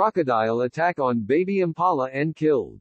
crocodile attack on baby impala and killed.